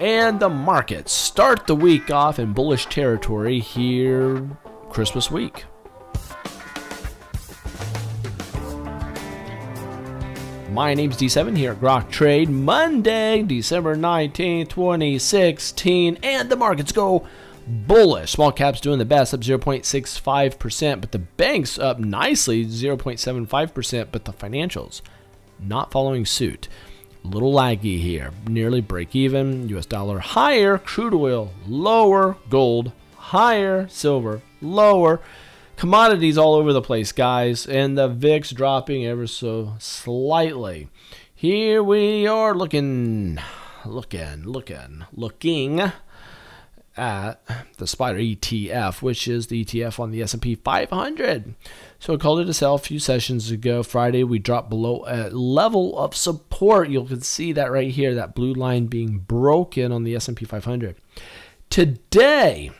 And the markets start the week off in bullish territory here Christmas week. My name's D7 here at Grok Trade, Monday, December 19th, 2016, and the markets go bullish. Small caps doing the best, up 0.65%, but the banks up nicely, 0.75%, but the financials not following suit. Little laggy here, nearly break even. US dollar higher, crude oil lower, gold higher, silver lower. Commodities all over the place, guys, and the VIX dropping ever so slightly. Here we are looking, looking, looking, looking at the Spider ETF, which is the ETF on the S&P 500. So I called it a sell a few sessions ago. Friday we dropped below a level of support. You can see that right here, that blue line being broken on the S&P 500. Today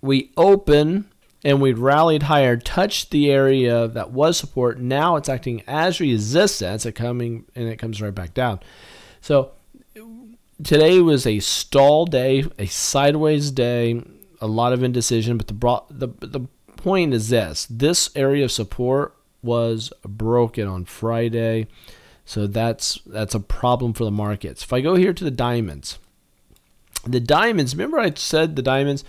we open and we rallied higher, touched the area that was support. Now it's acting as resistance. It coming and it comes right back down. So today was a stall day, a sideways day, a lot of indecision. But the the the point is this: this area of support was broken on Friday, so that's that's a problem for the markets. If I go here to the diamonds, the diamonds. Remember I said the diamonds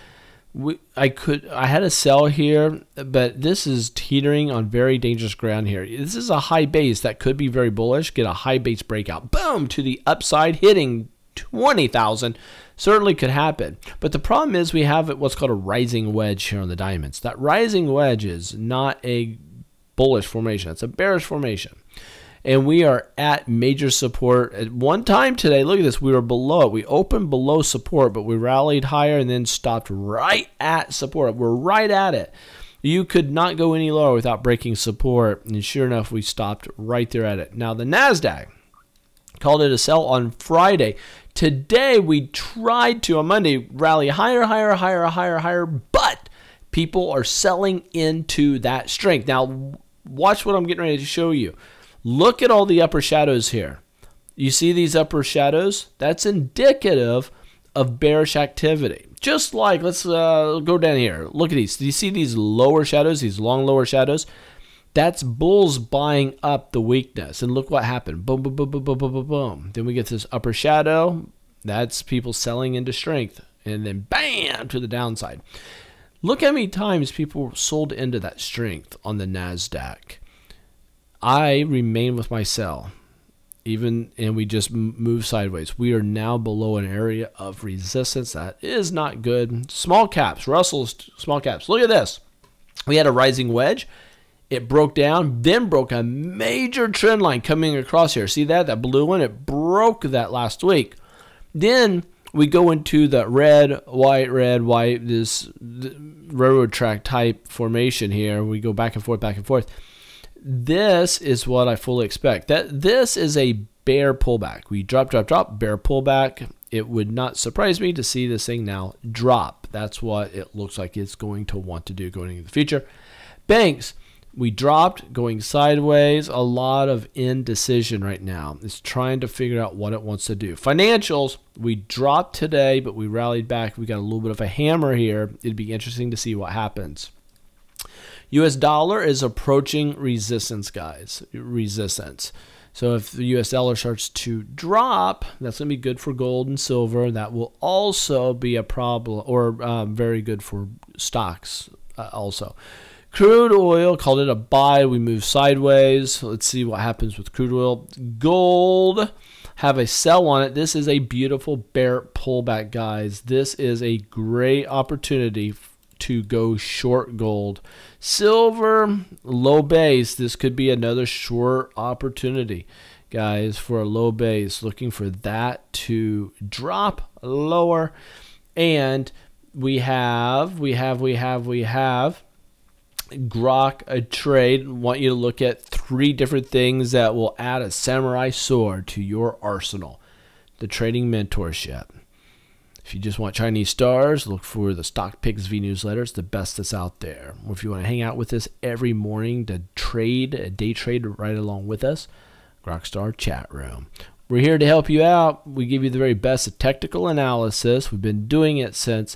we, I could I had a sell here, but this is teetering on very dangerous ground here. This is a high base that could be very bullish. Get a high base breakout, boom to the upside, hitting twenty thousand. Certainly could happen, but the problem is we have what's called a rising wedge here on the diamonds. That rising wedge is not a bullish formation; it's a bearish formation and we are at major support. At one time today, look at this, we were below it. We opened below support, but we rallied higher and then stopped right at support. We're right at it. You could not go any lower without breaking support, and sure enough, we stopped right there at it. Now, the NASDAQ called it a sell on Friday. Today, we tried to, on Monday, rally higher, higher, higher, higher, higher, but people are selling into that strength. Now, watch what I'm getting ready to show you. Look at all the upper shadows here. You see these upper shadows? That's indicative of bearish activity. Just like, let's uh, go down here. Look at these. Do you see these lower shadows, these long lower shadows? That's bulls buying up the weakness. And look what happened. Boom, boom, boom, boom, boom, boom, boom, boom. Then we get this upper shadow. That's people selling into strength. And then bam to the downside. Look how many times people sold into that strength on the NASDAQ. I remain with my sell, even and we just move sideways. We are now below an area of resistance that is not good. Small caps, Russell's small caps. Look at this. We had a rising wedge. It broke down, then broke a major trend line coming across here. See that? That blue one? It broke that last week. Then we go into the red, white, red, white, this railroad track type formation here. We go back and forth, back and forth this is what I fully expect. That this is a bear pullback. We drop, drop, drop, bear pullback. It would not surprise me to see this thing now drop. That's what it looks like it's going to want to do going into the future. Banks, we dropped going sideways. A lot of indecision right now. It's trying to figure out what it wants to do. Financials, we dropped today, but we rallied back. We got a little bit of a hammer here. It'd be interesting to see what happens. US dollar is approaching resistance, guys. Resistance. So if the US dollar starts to drop, that's going to be good for gold and silver. That will also be a problem, or um, very good for stocks uh, also. Crude oil, called it a buy. We move sideways. Let's see what happens with crude oil. Gold, have a sell on it. This is a beautiful bear pullback, guys. This is a great opportunity to go short gold. Silver, low base. This could be another short opportunity, guys, for a low base. Looking for that to drop lower. And we have, we have, we have, we have Grok a trade. want you to look at three different things that will add a samurai sword to your arsenal. The trading mentorship. If you just want Chinese stars, look for the Stock Picks V newsletter. It's the best that's out there. Or if you want to hang out with us every morning to trade, a day trade right along with us, Grokstar chat room. We're here to help you out. We give you the very best of technical analysis. We've been doing it since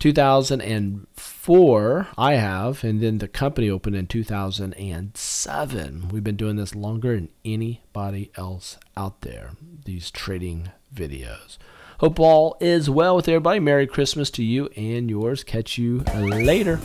2004, I have, and then the company opened in 2007. We've been doing this longer than anybody else out there, these trading videos. Hope all is well with everybody. Merry Christmas to you and yours. Catch you later.